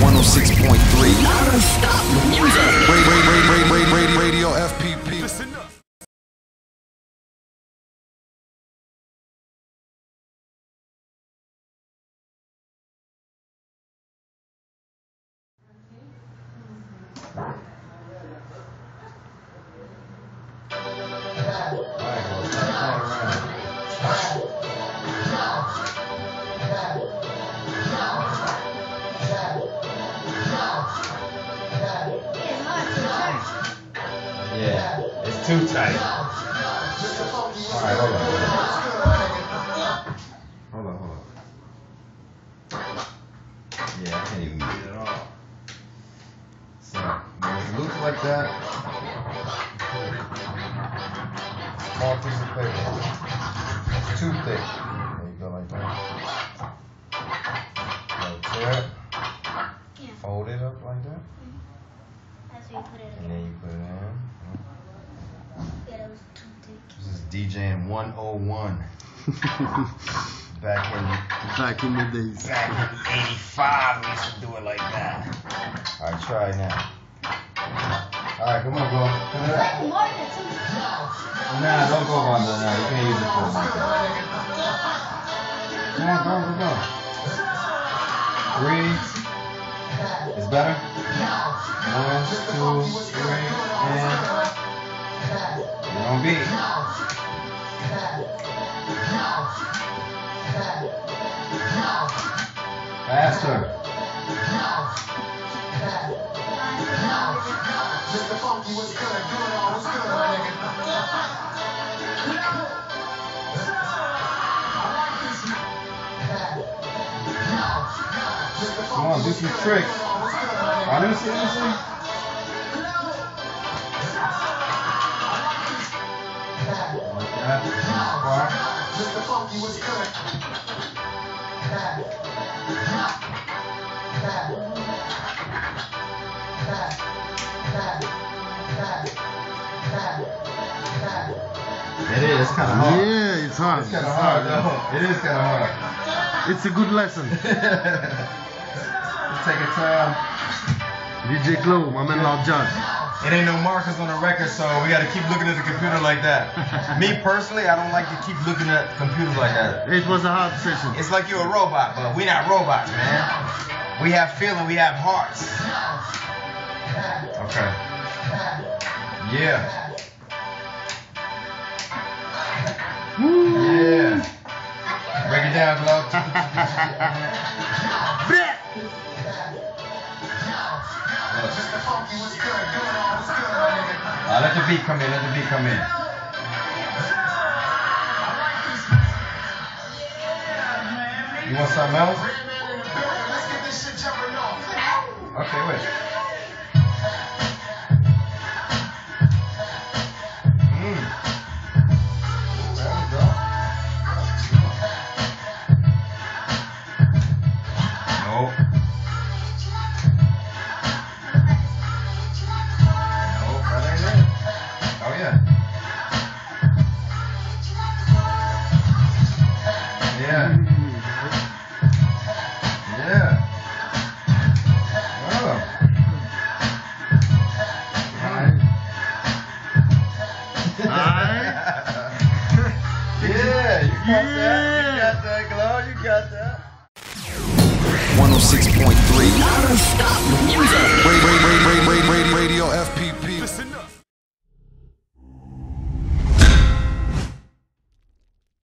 106.3. Non-stop music. Radio, radio, radio, radio, radio FPP. Yeah, it's too tight. Alright, hold on. Hold on, hold on. Yeah, I can't even get it at all. So, when it's loose like that, small piece of paper. It's too thick. There you go, like that. Like that. Yeah. Fold it up like that. Mm-hmm. That's where you put it And in. then you put it in. Yeah, that was too thick. This is DJing 101. Back in Back in the days. back in '85, we used to do it like that. All right, try now. All right, come on, go. Come on. Like more than two. Nah, don't go on there now. You can't use it for mic. Come on, go, go, go. Three. It's better. One, two, three, and don't beat. Faster. Come on, do some tricks. See. Like that. Squat. It is kind of hard. Yeah, it's hard. It's kind of hard, though. It is kind of hard. It's a good lesson. Let's take a time. DJ Glo, my man Lord Jazz. It ain't no markers on the record, so we got to keep looking at the computer like that. Me personally, I don't like to keep looking at computers like that. It was a hard session. It's like you're a robot, but we not robots, man. We have feeling, we have hearts. Okay. Yeah. Yeah. Break it down, Glo. the beat come in, let the beat come in. You want something else? Okay, wait. Got that. You ah. got that, Glo. You got that. 106.3. Non-stop music. Radio, radio, radio, radio, radio FPP.